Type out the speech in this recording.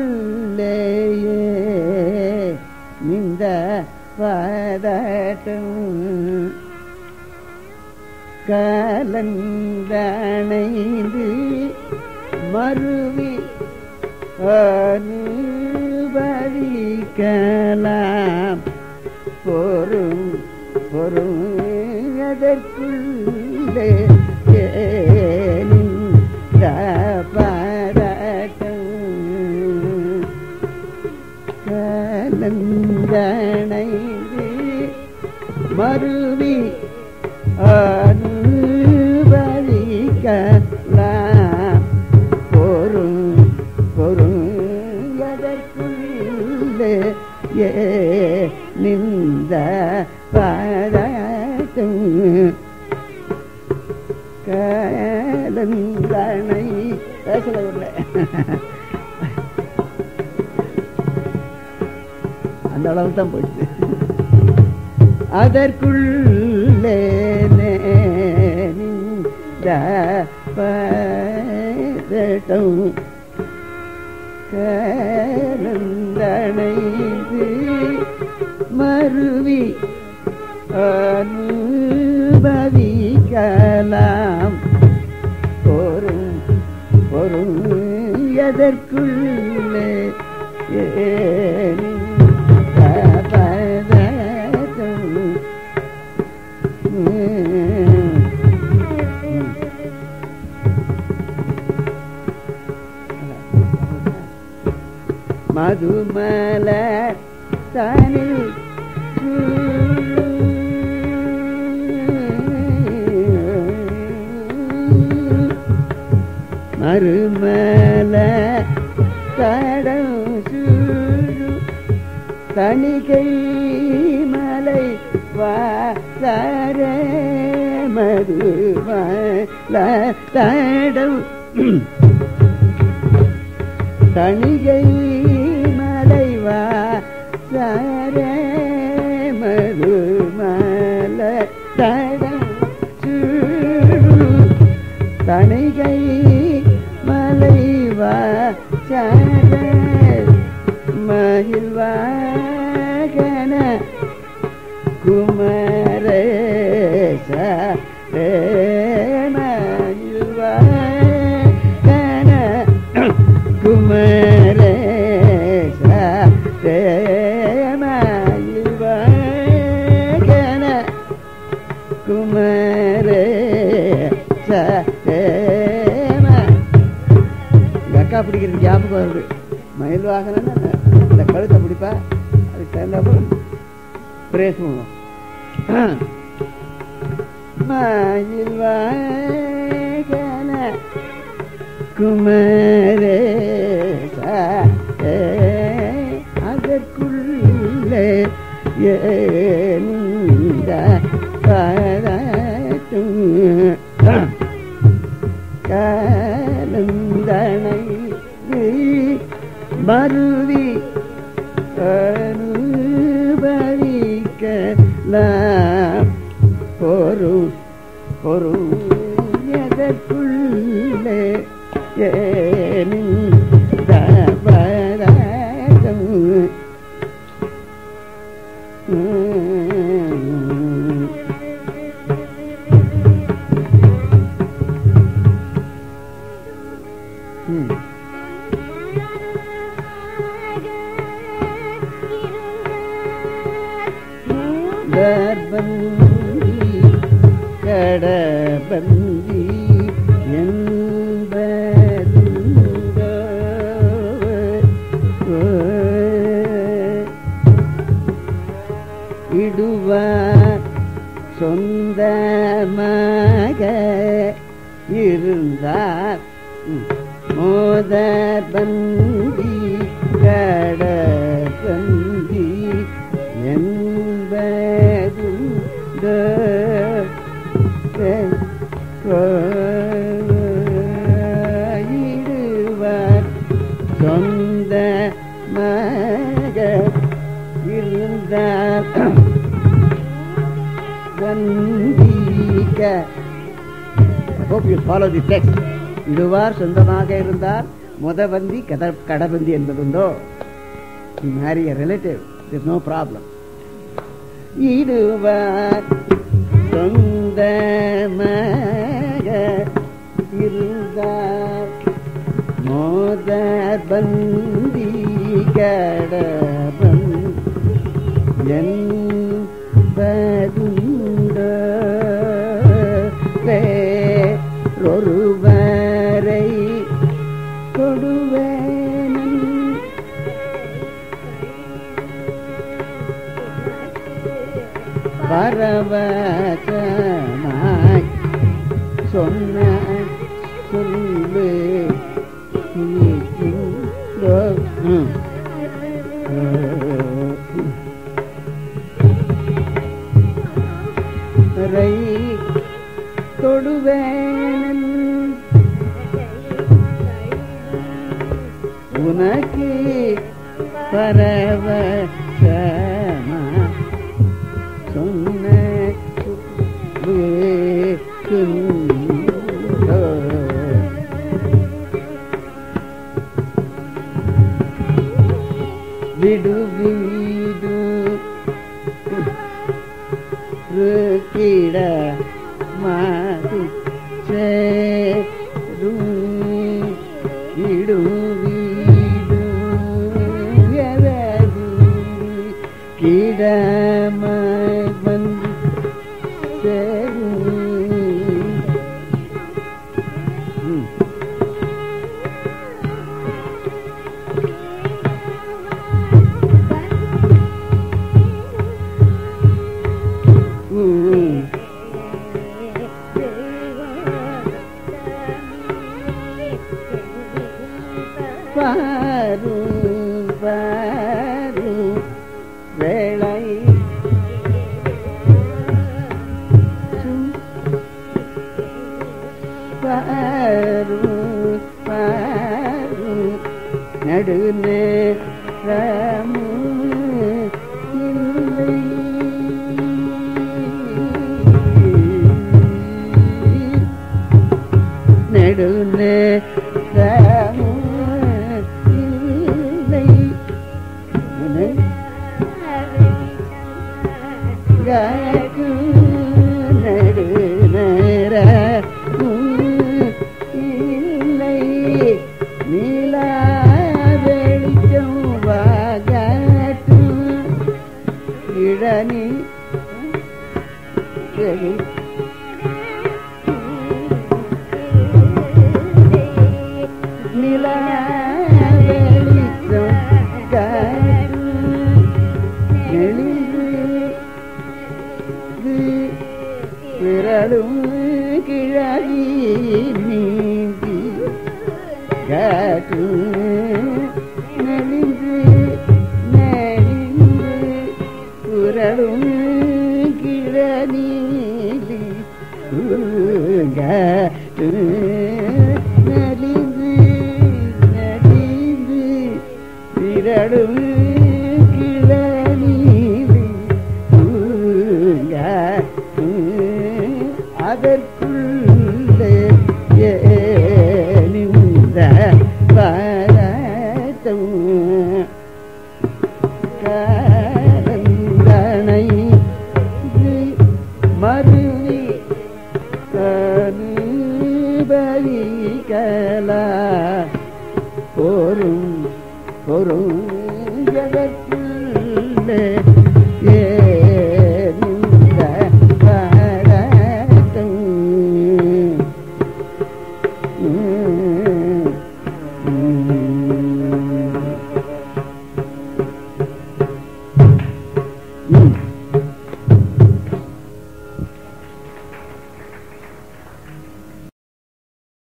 அதற்குள்ளேயே இந்த பதட்டம் கலந்தனைந்து மறுவி அனுபவிக்கலாம் பொறும் பொறும் எதற்குள்ளே ஏனிந்த பதட்டம் நிந்த நின்ற பதட்டும் கலந்தனை. பேசல அந்த அளவு தான் போயிடுது அதற்குள்ளே நின்ற பதட்டம் கலந்தணைந்து அனுபவிக்கலாம் பொறும் பொருள் எதற்குள்ளே மதுமல தனில் மறுமல தடம் சூழு தணிகை மலை வாசர மறுமல தடம் தணிகை மலைவா சார மருமல தடம் சூடு தணிகை மகிழ்வாகன குமரேச மகிழ்வாகன குமரேச தேமயில்வகன குமரேச எங்கள் அக்கா பிடிக்கிறது ஞாபகம் வருது மயில் வாகனம்னா அந்த கழுத்தை பிடிப்பா அதுக்கு தகுந்தாப்புல பிரேஸ் பண்ணுவோம் மயில் வாகன குமரேச அதற்குள்ளே ஏனிந்த கலந்தனை மருவி அனுபவிக்கலாம் பொறும் பொறும் எதற்குள்ளே ஏனிந்த பதட்டம் ம் தர்பந்தி கடபந்தி இடுவார் சொந்தமாக இருந்தார் மோதர் பந்தி இடுவர் சொந்த மக இருந்தார் வந்திக்க hope you follow the text இடுவார் சொந்தமாக இருந்தார் முதவந்தி கத கடபந்தி என்பதுண்டோ மேரி ரிலேட்டிவ் இஸ் நோ ப்ராப்ளம் இடுவார். சொந்தமாக இருந்தார். மோதர் பந்தி கடபன் ஒருவரை பரவசமாய் சொன்ன சொல்லு ரை தொடுவேன் உனக்கு பரவ വിടുവീതു കിട മാതി ചേരു. ഇടുവീതു കിടമാ நடுநேரமு சரி விரலும் கிழகி நீந்தி விரலும்